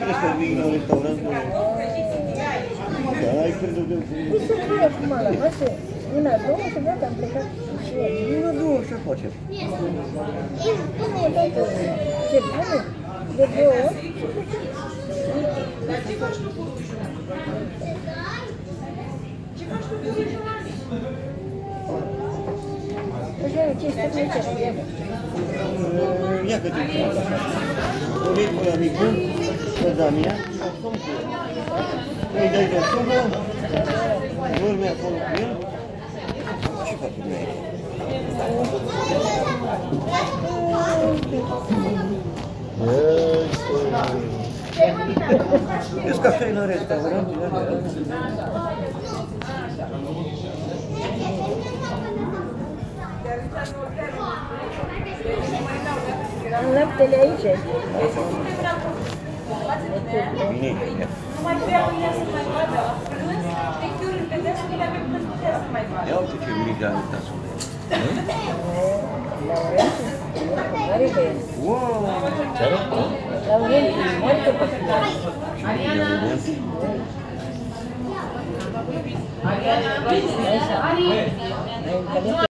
crezi că vii la restaurant? Da, ai crezut de Păi să fie acum la masă, una, două și gata, am plecat. Și eu, Una, două, ce facem? până o dată, ce bune, de două ori și plecăm. Așa, ce este plăcere, ia Ia că te fac așa. O iei pe la micu, Tanzania. Meydan olsun bu. Vurmaya korkuyor. Şu kapıya. Esse café não é restaurante, né? Não não, não. Não leva dele aí, gente. Ini. Yok. Wow.